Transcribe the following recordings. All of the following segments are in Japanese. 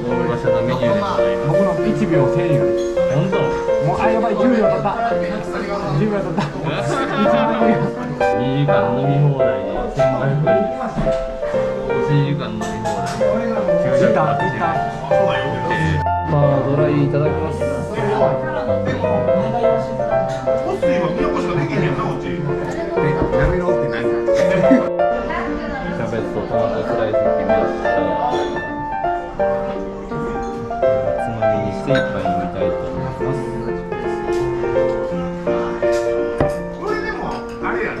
思いましのメニューでございます僕の1秒1000円本当もうあやばい10秒経った10秒経った時間飲み放題で1500円1時間飲み放題まあドライいただきます、キャベツとトマトスライスきました。つまみにして一杯飲みたいと思いますこれでもあれやな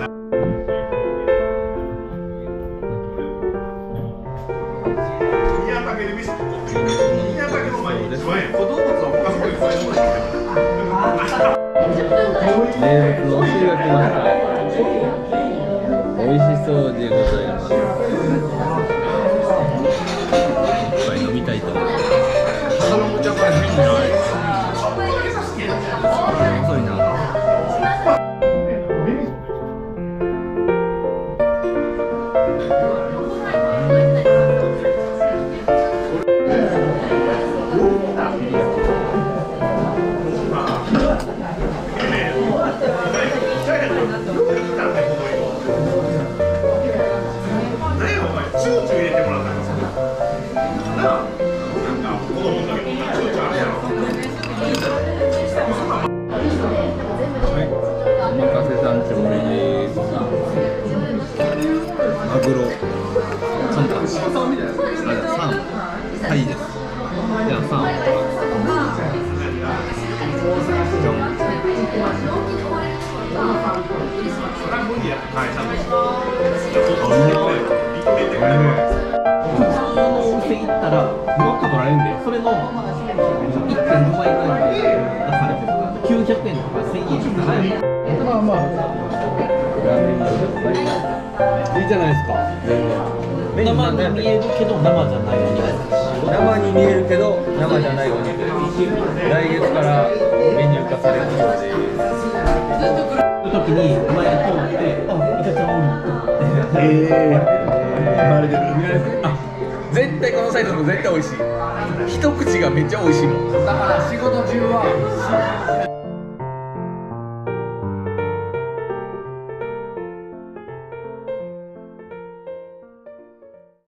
宮武で飯食って宮武の前に一番や子供の家族でこういうもの食って名物のお汁が来ました美味しそうでございます。たいと遅いな何やお前チューチュー入れてもらったあじゃあサーモンタイですじゃあサーモンジョンそれはい。ちゃんと認めてくれ温泉行ったら5日取られるんでそれの1.5倍ぐらい。で出されてる900円とか1000円とかまあまあいいいじゃないですか。生に見えるけど生じゃないお肉生に見えるけど生じゃないお肉来月からメニュー化されるそうです時に前通ってあイカちゃんおるってバレてるあ絶対このサイズも絶対美味しい。一口がめっちゃ美味しいもんだから仕事中は